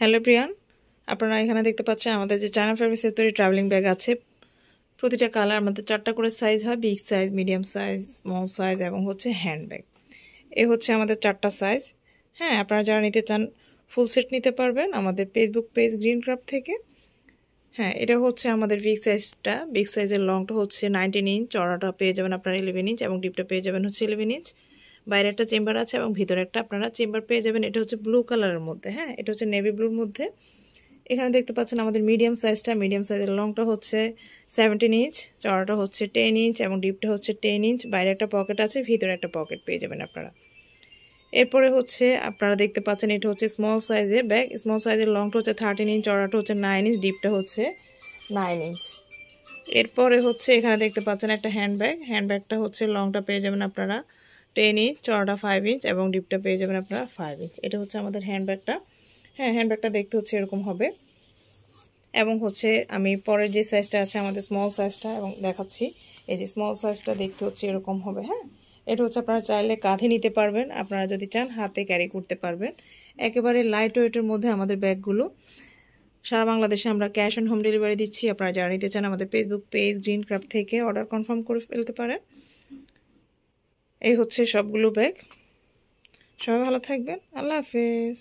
Hello Priyan, আপনারা এখানে দেখতে পাচ্ছেন আমাদের যে চায়না ফেব্রিক্সের তৈরি ট্রাভেলিং ব্যাগ আছে। প্রতিটা কালার আমাদের চারটা করে সাইজ হয় big size medium size small size এবং হচ্ছে হ্যান্ড ব্যাগ এ হচ্ছে আমাদের চারটা সাইজ হ্যাঁ আপনারা যারা নিতে চান ফুল সেট নিতে পারবেন আমাদের ফেসবুক পেজ গ্রিন ক্রাফট থেকে। হ্যাঁ এটা হচ্ছে আমাদের বিগ সাইজটা বিগ সাইজের লংটা হচ্ছে নাইনটিন ইঞ্চ চড়াটা পেয়ে যাবেন আপনারা ইলেভেন ইঞ্চ এবং ডিপটা পেয়ে যাবেন হচ্ছে ইলেভেন ইঞ্চ বাইরে একটা চেম্বার আছে এবং ভিতরে একটা আপনারা চেম্বার পেয়ে যাবেন। এটা হচ্ছে ব্লু কালারের মধ্যে হ্যাঁ? এটা হচ্ছে নেভি ব্লুর মধ্যে। এখানে দেখতে পাচ্ছেন আমাদের মিডিয়াম সাইজটা মিডিয়াম সাইজের লংটা হচ্ছে সেভেন্টিন ইঞ্চ চড়াটা হচ্ছে টেন ইঞ্চ এবং ডিপটা হচ্ছে টেন ইঞ্চ বাইরে একটা পকেট আছে, ভিতরে একটা পকেট পেয়ে যাবেন আপনারা। এরপরে হচ্ছে আপনারা দেখতে পাচ্ছেন এটা হচ্ছে স্মল সাইজের ব্যাগ স্মল সাইজের লংটা হচ্ছে থার্টিন ইঞ্চ চড়াটা হচ্ছে নাইন ইঞ্চ ডিপটা হচ্ছে নাইন ইঞ্চ এরপরে হচ্ছে এখানে দেখতে পাচ্ছেন একটা হ্যান্ড ব্যাগ হ্যান্ড ব্যাগটা হচ্ছে লংটা পেয়ে যাবেন আপনারা। টেন ইঞ্চ চড়াটা ফাইভ ইঞ্চ এবং ডিপটা পেয়ে যাবেন আপনারা ফাইভ ইঞ্চ এটা হচ্ছে আমাদের হ্যান্ডব্যাগটা হ্যাঁ হ্যান্ডব্যাগটা দেখতে হচ্ছে এরকম হবে। এবং হচ্ছে আমি পরের যে সাইজটা আছে, আমাদের স্মল সাইজটা এবং দেখাচ্ছি। এই যে স্মল সাইজটা দেখতে হচ্ছে এরকম হবে হ্যাঁ? এটা হচ্ছে আপনারা চাইলে কাঁধে নিতে পারবেন। আপনারা যদি চান, হাতে ক্যারি করতে পারবেন। একেবারে লাইট ওয়েটের মধ্যে আমাদের ব্যাগগুলো সারা বাংলাদেশে আমরা ক্যাশ অন হোম ডেলিভারি দিচ্ছি। আপনারা যারা নিতে চান আমাদের ফেসবুক পেজ গ্রিন ক্রাফট থেকে অর্ডার কনফার্ম করে ফেলতে পারেন। এই হচ্ছে সবগুলো ব্যাগ। সবাই ভালো থাকবেন। আল্লাহ হাফেজ।